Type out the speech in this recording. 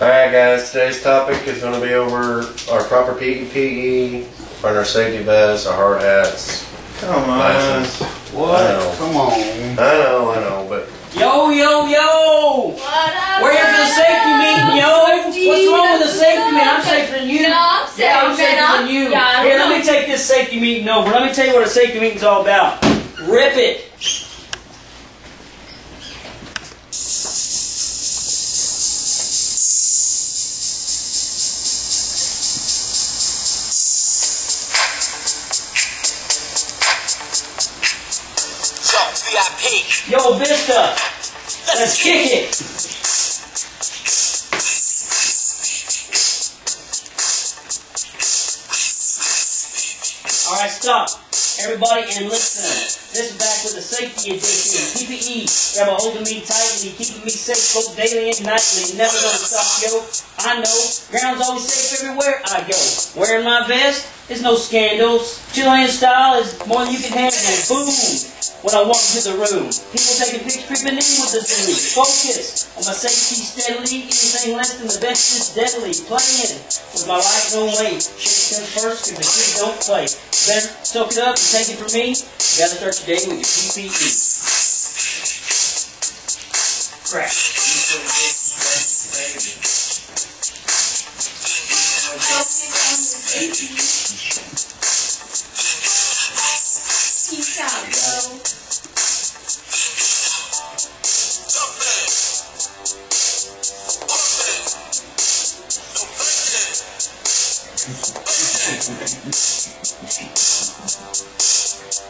Alright guys, today's topic is gonna be over our proper PPE, on our safety vests, our hard hats. Come on. Glasses. I What? know. Come on. I know, I know, but Yo, yo, yo! What up? We're here for the safety meeting, yo! What's wrong with the safety meeting? I'm safer than you. No, I'm safe, Yeah, I'm safer man. than you. Yeah, Here, don't let me take this safety meeting over. Let me tell you what a safety meeting's all about. Rip it! VIP. Yo, Vista! Let's kick it! Alright, stop. Everybody and listen. This is back with the safety edition. PPE, grab a hold of me tightly, keeping me safe both daily and nightly. Never gonna stop, yo. I know, ground's always safe everywhere I go. Wearing my vest is no scandals. Chilean style is more than you can handle. Boom! When I walk into the room, people taking pics creeping in with the zoom. Focus on my safety steadily. Anything less than the best is deadly. Playing with my life no way. Shake them first, cause the kids don't play. Better soak it up and take it from me. You gotta start your day with your PPE. Crap. Peace out, bro.